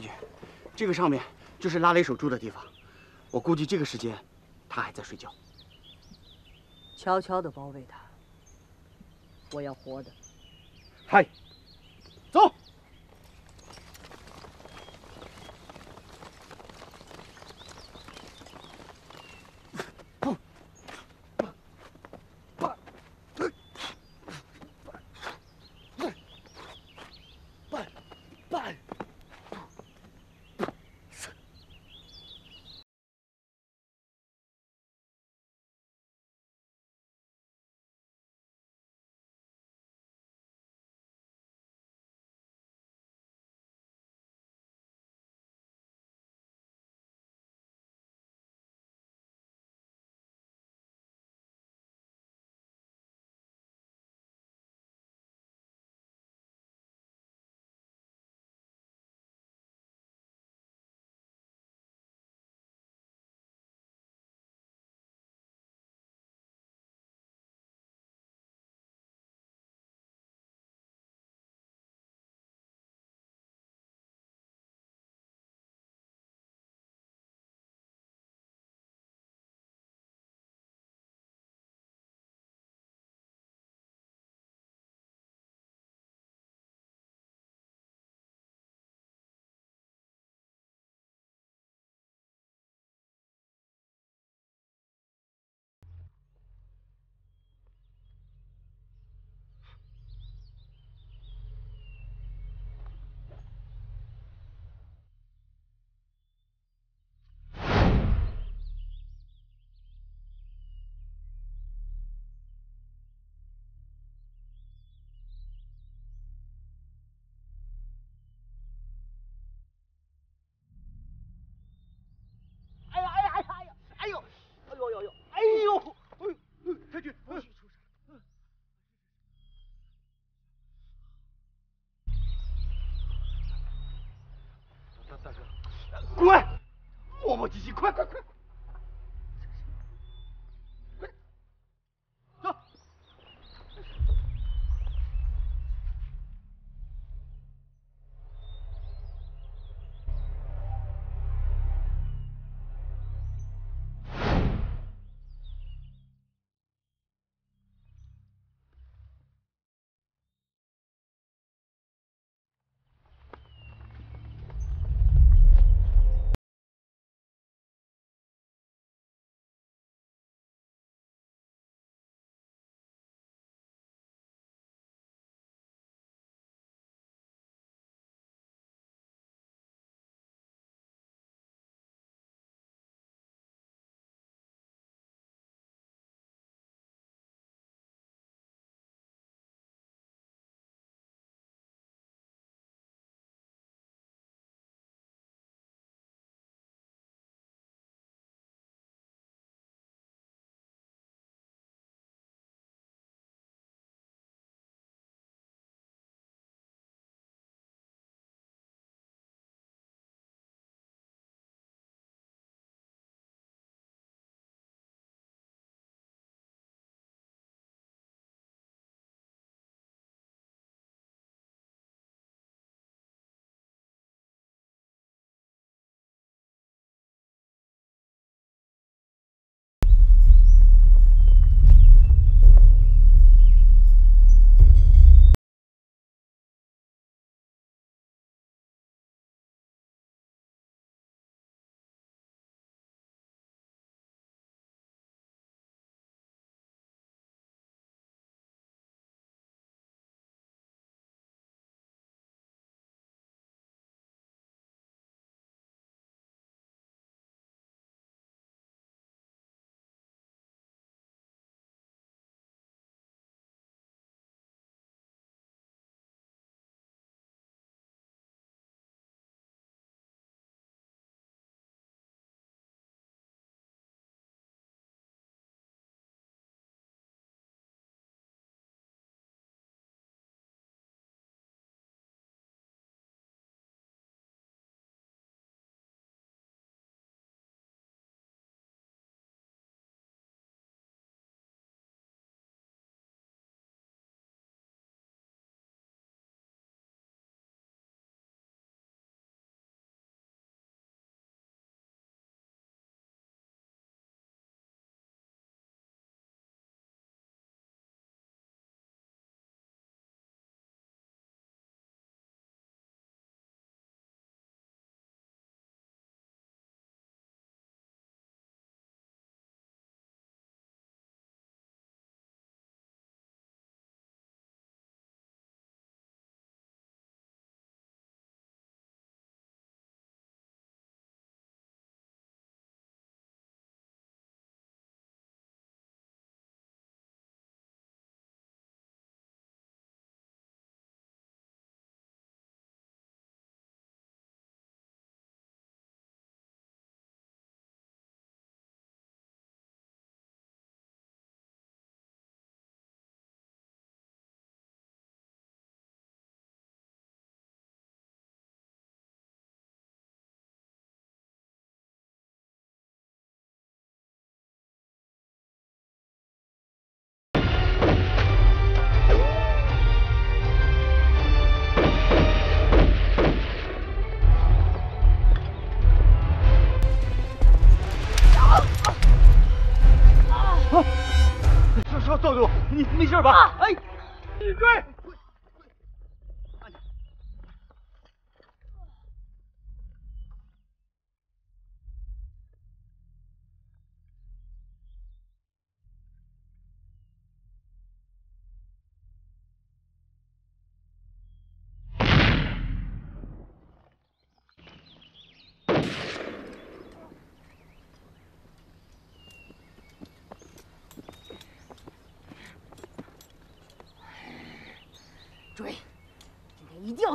太君，这个上面就是拉雷手住的地方，我估计这个时间他还在睡觉。悄悄地包围他，我要活的。嗨，走。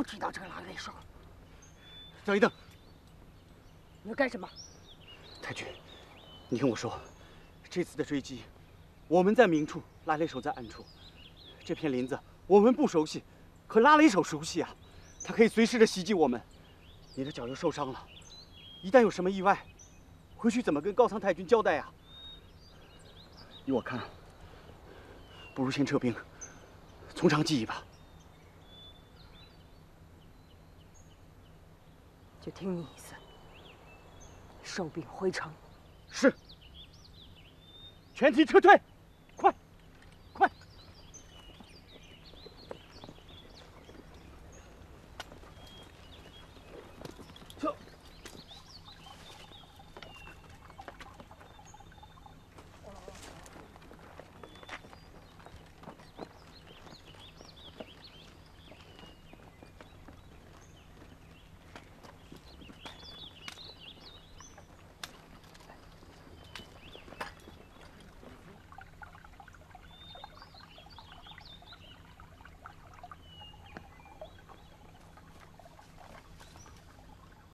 天一定要追到这个拉雷手。等一等，你要干什么？太君，你听我说，这次的追击，我们在明处，拉雷手在暗处。这片林子我们不熟悉，可拉雷手熟悉啊，他可以随时的袭击我们。你的脚又受伤了，一旦有什么意外，回去怎么跟高仓太君交代呀？依我看，不如先撤兵，从长计议吧。就听你意思，收兵回城。是，全体撤退。